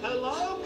Hello?